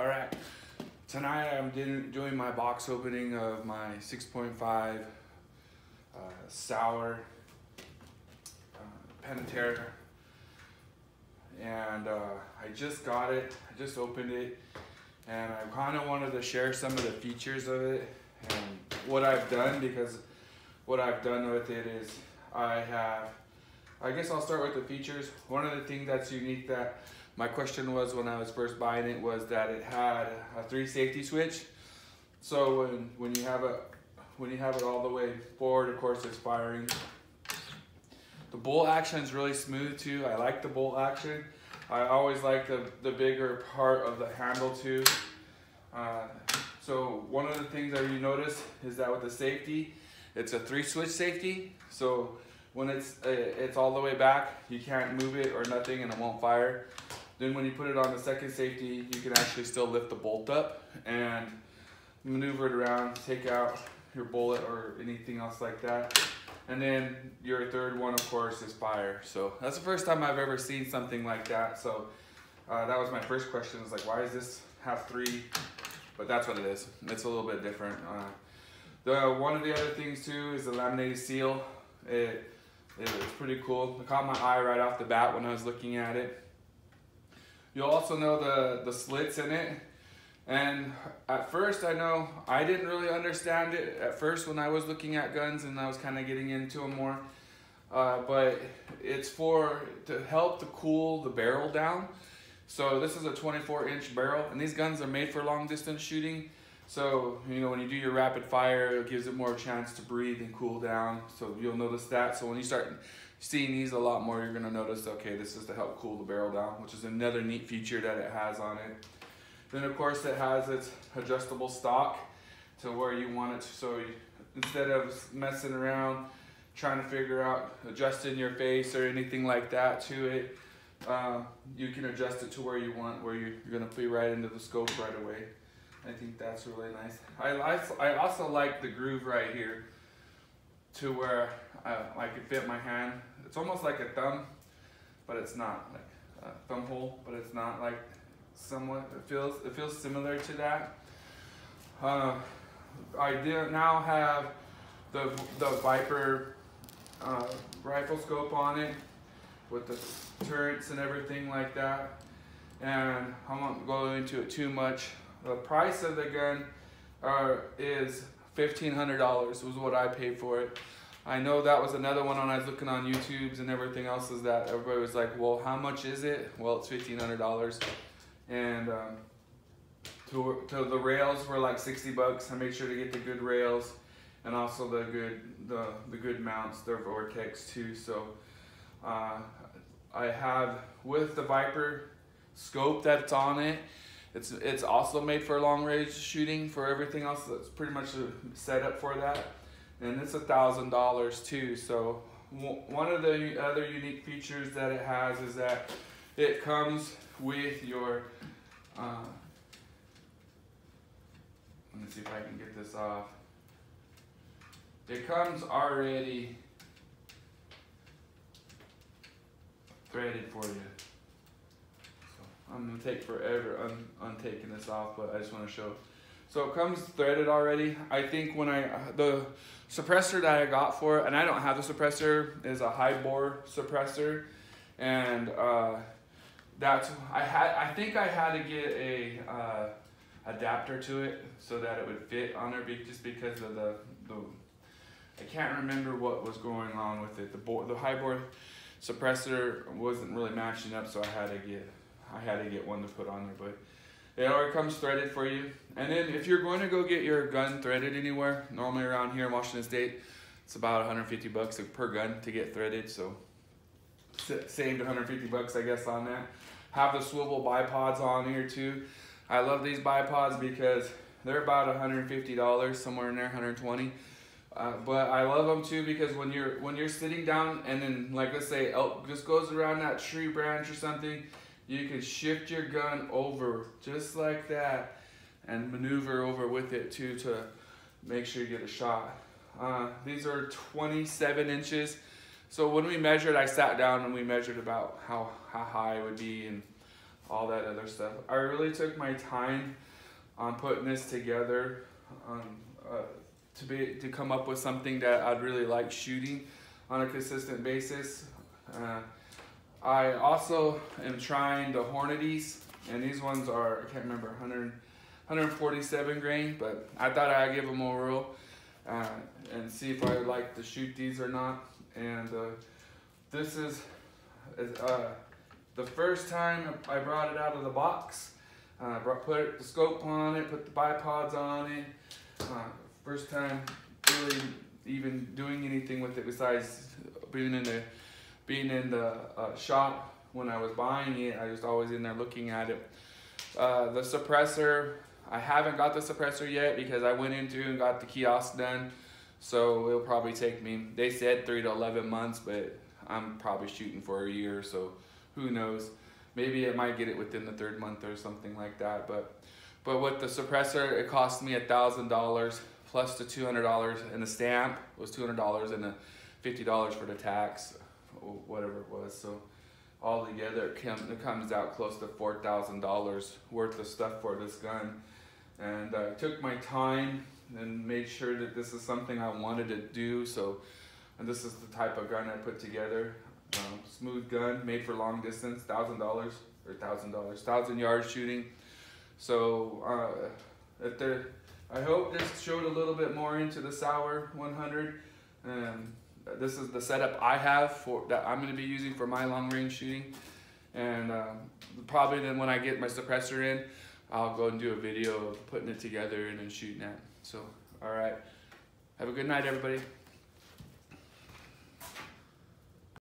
All right, tonight I'm doing my box opening of my 6.5 uh, Sauer uh, Pantera. And uh, I just got it, I just opened it, and I kind of wanted to share some of the features of it and what I've done because what I've done with it is I have, I guess I'll start with the features. One of the things that's unique that my question was when I was first buying it was that it had a three safety switch. So when, when you have it when you have it all the way forward, of course it's firing. The bolt action is really smooth too. I like the bolt action. I always like the, the bigger part of the handle too. Uh, so one of the things that you notice is that with the safety, it's a three switch safety. So when it's uh, it's all the way back, you can't move it or nothing and it won't fire. Then when you put it on the second safety, you can actually still lift the bolt up and maneuver it around, take out your bullet or anything else like that. And then your third one, of course, is fire. So that's the first time I've ever seen something like that. So uh, that was my first question is like, why does this have three? But that's what it is. It's a little bit different. Uh, the One of the other things too is the laminated seal. It, it, it's pretty cool. It caught my eye right off the bat when I was looking at it. You'll also know the, the slits in it. And at first, I know I didn't really understand it at first when I was looking at guns and I was kind of getting into them more. Uh, but it's for to help to cool the barrel down. So this is a 24 inch barrel and these guns are made for long distance shooting. So, you know, when you do your rapid fire, it gives it more chance to breathe and cool down. So you'll notice that. So when you start seeing these a lot more, you're gonna notice, okay, this is to help cool the barrel down, which is another neat feature that it has on it. Then of course it has its adjustable stock to where you want it to, so you, instead of messing around trying to figure out adjusting your face or anything like that to it, uh, you can adjust it to where you want, where you're gonna be right into the scope right away. I think that's really nice. I, I also like the groove right here to where I, I can fit my hand it's almost like a thumb, but it's not like a thumb hole, but it's not like somewhat. It feels it feels similar to that. Uh, I do now have the the Viper uh, rifle scope on it with the turrets and everything like that. And I won't go into it too much. The price of the gun uh, is $1,500 was what I paid for it. I know that was another one when I was looking on YouTube's and everything else is that everybody was like, well, how much is it? Well, it's $1,500. And um, to, to the rails were like 60 bucks. I made sure to get the good rails and also the good the, the good mounts, the Vortex too. So uh, I have with the Viper scope that's on it, it's it's also made for long range shooting for everything else that's pretty much set up for that and it's a thousand dollars too. So one of the other unique features that it has is that it comes with your. Uh, let me see if I can get this off. It comes already threaded for you. I'm gonna take forever un untaking this off, but I just want to show. So it comes threaded already. I think when I the suppressor that I got for it, and I don't have the suppressor, is a high bore suppressor. And uh, that's, I had, I think I had to get a uh, adapter to it so that it would fit on there just because of the, the, I can't remember what was going on with it. The, bore, the high bore suppressor wasn't really matching up, so I had to get, I had to get one to put on there, but it already comes threaded for you. And then if you're going to go get your gun threaded anywhere, normally around here in Washington State, it's about 150 bucks per gun to get threaded. So saved 150 bucks, I guess, on that. Have the swivel bipods on here too. I love these bipods because they're about $150 somewhere in there, 120. Uh, but I love them too because when you're when you're sitting down and then like let's say elk just goes around that tree branch or something you can shift your gun over just like that and maneuver over with it too to make sure you get a shot. Uh, these are 27 inches. So when we measured, I sat down and we measured about how, how high it would be and all that other stuff. I really took my time on putting this together, um, uh, to be to come up with something that I'd really like shooting on a consistent basis. Uh, I also am trying the Hornadies, and these ones are I can't remember 100, 147 grain, but I thought I'd give them a whirl uh, and see if I would like to shoot these or not. And uh, this is uh, the first time I brought it out of the box. Uh, brought, put the scope on it, put the bipods on it. Uh, first time really even doing anything with it besides being in the being in the uh, shop when I was buying it. I was always in there looking at it. Uh, the suppressor, I haven't got the suppressor yet because I went into and got the kiosk done. So it'll probably take me, they said three to 11 months, but I'm probably shooting for a year. So who knows? Maybe I might get it within the third month or something like that. But but with the suppressor, it cost me a thousand dollars plus the two hundred dollars and the stamp was two hundred dollars and the fifty dollars for the tax, or whatever it was. So all together, it, com- it comes out close to four thousand dollars worth of stuff for this gun. And I took my time and made sure that this is something I wanted to do. So, and this is the type of gun I put together. Um, smooth gun, made for long distance, thousand dollars or thousand dollars, thousand yards shooting. So, uh, if there, I hope this showed a little bit more into the Sauer 100. Um, this is the setup I have for that I'm going to be using for my long range shooting. And um, probably then when I get my suppressor in, I'll go and do a video of putting it together and then shooting it. So, all right. Have a good night, everybody.